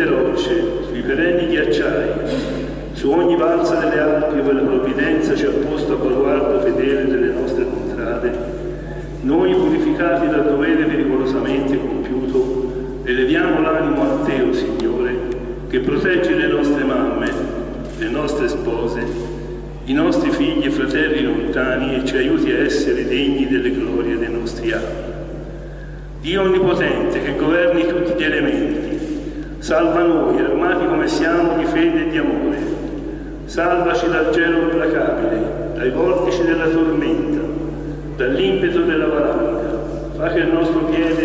Sulle rocce, sui perenni ghiacciai, su ogni valsa delle Alpi dove la provvidenza ci ha posto a baluardo fedele delle nostre contrade, noi purificati dal dovere pericolosamente compiuto, eleviamo l'animo a Te, o Signore, che proteggi le nostre mamme, le nostre spose, i nostri figli e fratelli lontani e ci aiuti a essere degni delle glorie dei nostri anni. Dio Onnipotente che governi tutti gli elementi, salva noi, armati come siamo di fede e di amore. Salvaci dal gelo implacabile, dai vortici della tormenta, dall'impeto della valanga. Fa che il nostro piede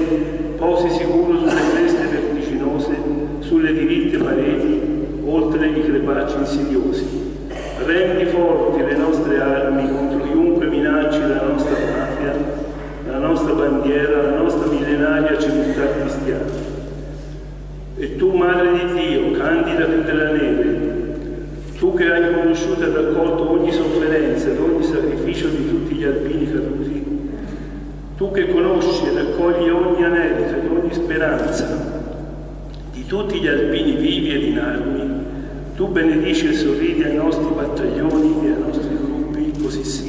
posi sicuro sulle creste vertiginose, sulle diritte pareti, oltre i crepacci insidiosi. Regna nostre armi contro chiunque minacci la nostra patria, la nostra bandiera, la nostra millenaria civiltà cristiana. Tu, Madre di Dio, candida più della neve, tu che hai conosciuto e raccolto ogni sofferenza ed ogni sacrificio di tutti gli alpini caduti, tu che conosci e raccogli ogni anelito ed ogni speranza di tutti gli alpini vivi ed in armi, tu benedici e sorridi ai nostri battaglioni e ai nostri gruppi, così sia.